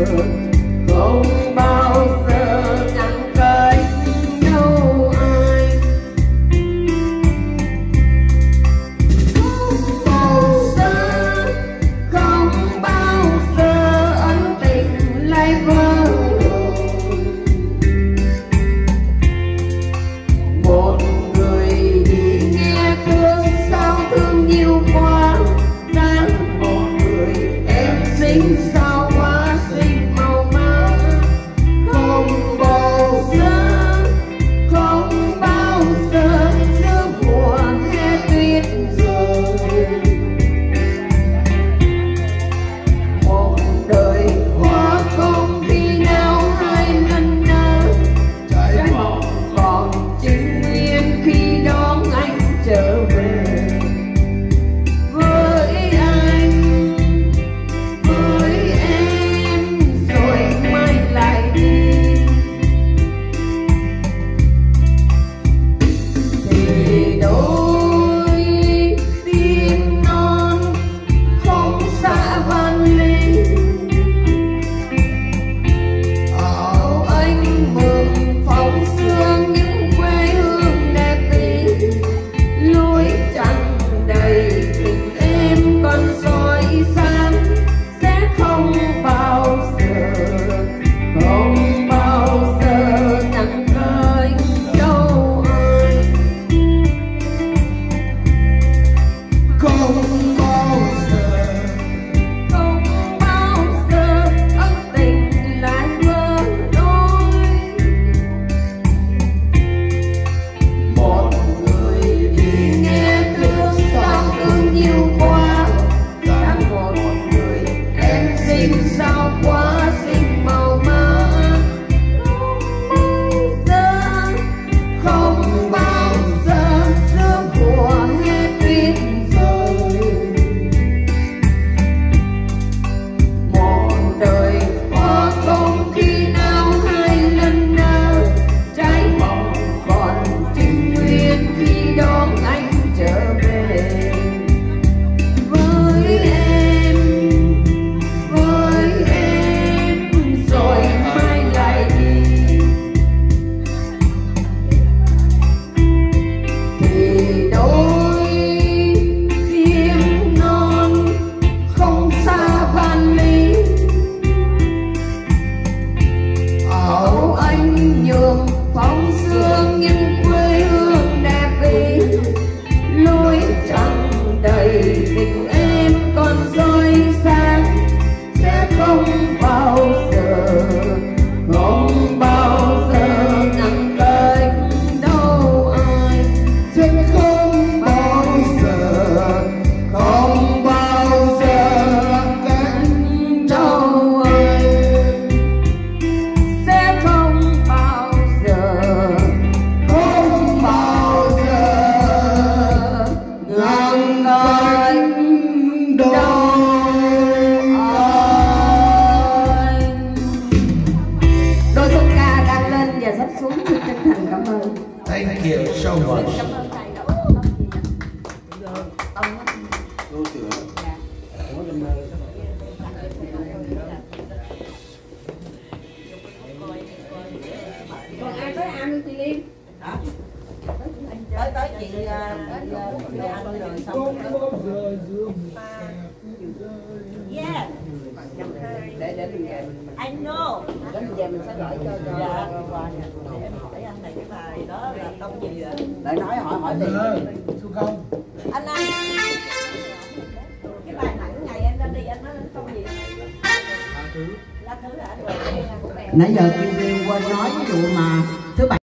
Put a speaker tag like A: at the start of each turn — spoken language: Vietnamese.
A: love Thank you so much.
B: cảm ơn thầy đã ông
C: Vô sữa.
B: còn ai tới
D: tới tới chị à, chị, à, chị ăn rồi xong
E: Yeah,
D: để để mình về mình
E: I know.
D: để mình về mình sẽ gửi cho cho
E: Dạ. Bài đó là công gì ạ?
D: để nói hỏi hỏi tiền
E: Anh anh. Cái bài nãy ngày em ra đi anh nói công gì? Lá thứ hả? Rồi,
D: nãy giờ kêu kêu quên nói ví dụ mà thứ bảy